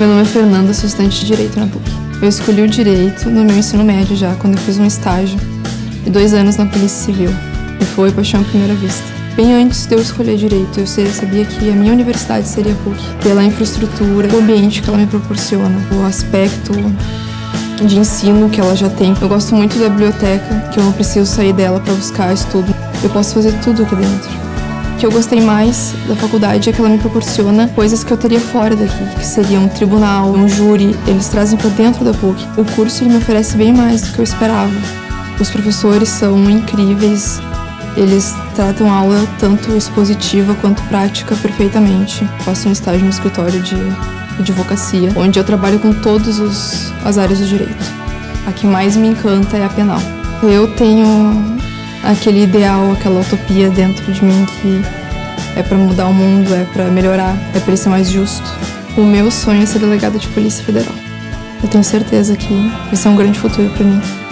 Meu nome é Fernanda, sou estudante de Direito na PUC. Eu escolhi o Direito no meu ensino médio já, quando eu fiz um estágio e dois anos na Polícia Civil. E foi paixão à primeira vista. Bem antes de eu escolher Direito, eu sabia que a minha universidade seria a PUC, pela infraestrutura, o ambiente que ela me proporciona, o aspecto de ensino que ela já tem. Eu gosto muito da biblioteca, que eu não preciso sair dela para buscar estudo. Eu posso fazer tudo aqui dentro. Que eu gostei mais da faculdade é que ela me proporciona coisas que eu teria fora daqui, que seria um tribunal, um júri, eles trazem para dentro da PUC. O curso ele me oferece bem mais do que eu esperava. Os professores são incríveis, eles tratam a aula tanto expositiva quanto prática perfeitamente. Faço um estágio no escritório de advocacia, onde eu trabalho com todas as áreas do direito. A que mais me encanta é a penal. Eu tenho aquele ideal, aquela utopia dentro de mim que é para mudar o mundo, é para melhorar, é para ser mais justo. O meu sonho é ser delegada de Polícia Federal. Eu tenho certeza que vai ser um grande futuro para mim.